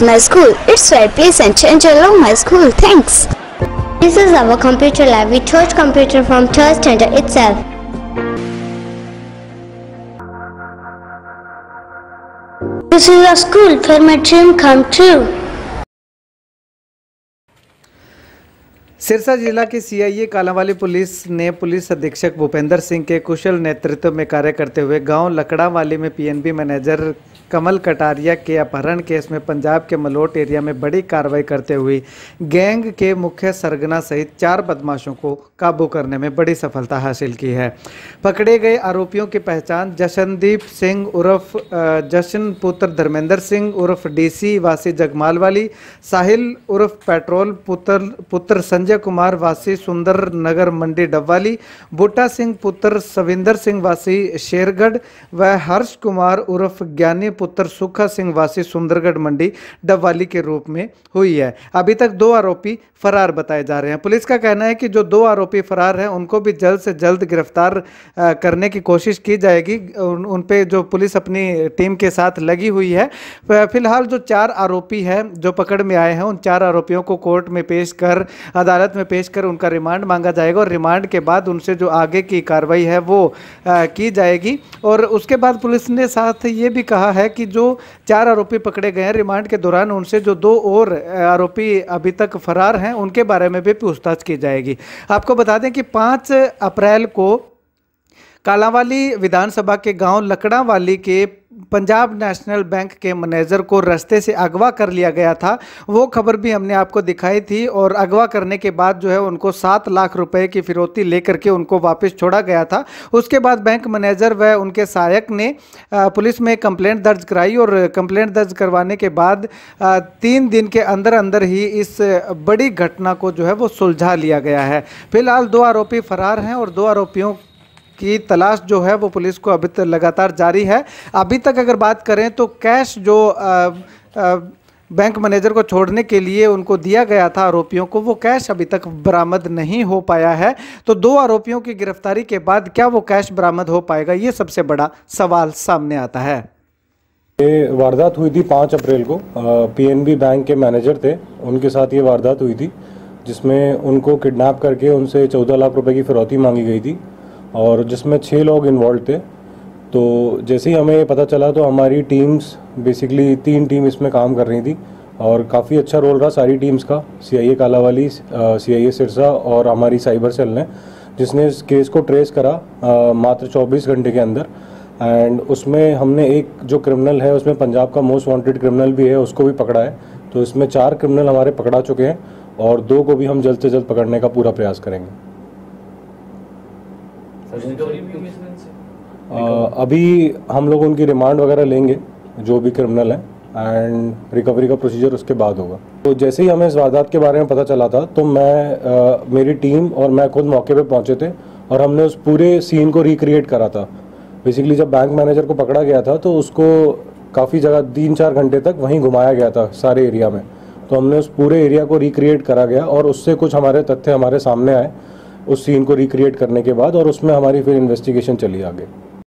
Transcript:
is my school. It's very pleasant and I love my school. Thanks. This is our computer lab. We taught computer from third standard itself. This is a school where my dream come true. Sirsa जिला की CIA Kalanwali police ने police अधीक्षक भूपेंद्र सिंह के कुशल नेतृत्व में कार्य करते हुए गाँव लकड़ावाली में पीएनबी मैनेजर कमल कटारिया के अपहरण केस में पंजाब के मलोट एरिया में बड़ी कार्रवाई करते हुए गैंग के मुख्य सरगना सहित चार बदमाशों को काबू करने में बड़ी सफलता हासिल की है। पकड़े गए आरोपियों की पहचान जशनदीप सिंह उर्फ़ जशन पुत्र धर्मेंद्र सिंह उर्फ़ डीसी वासी जगमाल वाली साहिल उर्फ़ पेट्रोल पुत्र पुत्र संजय कुमार वासी सुंदर नगर मंडी डबवाली, बूटा सिंह पुत्र सविंदर सिंह वासी शेरगढ़ व हर्ष कुमार उर्फ़ ज्ञानी पुत्र सुखा सिंह वासी सुंदरगढ़ मंडी डबवाली के रूप में हुई है। अभी तक दो आरोपी फरार बताए जा रहे हैं। पुलिस का कहना है कि जो दो आरोपी फरार हैं उनको भी जल्द से जल्द गिरफ़्तार करने की कोशिश की जाएगी। उन, उन पे जो पुलिस अपनी टीम के साथ लगी हुई है। फ़िलहाल जो चार आरोपी हैं जो पकड़ में आए हैं उन चार आरोपियों को कोर्ट में पेश कर अदालत में पेश कर उनका रिमांड मांगा जाएगा और रिमांड के बाद उनसे जो आगे की कार्रवाई है वो आ, की जाएगी। और उसके बाद पुलिस ने साथ ये भी कहा है कि जो चार आरोपी पकड़े गए हैं, रिमांड के दौरान उनसे जो दो और आरोपी अभी तक फरार हैं, उनके बारे में भी पूछताछ की जाएगी। आपको बता दें कि पाँच अप्रैल को कालावाली विधानसभा के गाँव लकड़ावाली के पंजाब नेशनल बैंक के मैनेजर को रास्ते से अगवा कर लिया गया था। वो खबर भी हमने आपको दिखाई थी और अगवा करने के बाद जो है उनको सात लाख रुपए की फिरौती लेकर के उनको वापस छोड़ा गया था। उसके बाद बैंक मैनेजर व उनके सहायक ने पुलिस में कंप्लेंट दर्ज कराई और कंप्लेंट दर्ज करवाने के बाद तीन दिन के अंदर अंदर ही इस बड़ी घटना को जो है वो सुलझा लिया गया है। फ़िलहाल दो आरोपी फरार हैं और दो आरोपियों की तलाश जो है वो पुलिस को अभी तक लगातार जारी है। अभी तक अगर बात करें तो कैश जो आ, आ, बैंक मैनेजर को छोड़ने के लिए उनको दिया गया था आरोपियों को वो कैश अभी तक बरामद नहीं हो पाया है। तो दो आरोपियों की गिरफ्तारी के बाद क्या वो कैश बरामद हो पाएगा ये सबसे बड़ा सवाल सामने आता है। ये वारदात हुई थी पाँच अप्रैल को। पीएनबी बैंक के मैनेजर थे उनके साथ ये वारदात हुई थी जिसमें उनको किडनैप करके उनसे चौदह लाख रुपए की फिरौती मांगी गई थी। और जिसमें छः लोग इन्वॉल्व थे तो जैसे ही हमें पता चला तो हमारी टीम्स बेसिकली तीन टीम इसमें काम कर रही थी और काफ़ी अच्छा रोल रहा सारी टीम्स का सी आई ए कालावाली सी आई ए सिरसा और हमारी साइबर सेल ने जिसने इस केस को ट्रेस करा आ, मात्र 24 घंटे के अंदर। एंड उसमें हमने एक जो क्रिमिनल है उसमें पंजाब का मोस्ट वांटेड क्रिमिनल भी है उसको भी पकड़ा है। तो इसमें चार क्रिमिनल हमारे पकड़ा चुके हैं और दो को भी हम जल्द से जल्द पकड़ने का पूरा प्रयास करेंगे। अभी हम लोग उनकी रिमांड वगैरह लेंगे जो भी क्रिमिनल है एंड रिकवरी का प्रोसीजर उसके बाद होगा। तो जैसे ही हमें इस वारदात के बारे में पता चला था तो मैं आ, मेरी टीम और मैं खुद मौके पे पहुँचे थे और हमने उस पूरे सीन को रिक्रिएट करा था। बेसिकली जब बैंक मैनेजर को पकड़ा गया था तो उसको काफ़ी जगह तीन चार घंटे तक वहीं घुमाया गया था सारे एरिया में। तो हमने उस पूरे एरिया को रिक्रिएट करा गया और उससे कुछ हमारे तथ्य हमारे सामने आए। उस सीन को रिक्रिएट करने के बाद और उसमें हमारी फिर इन्वेस्टिगेशन चली आगे।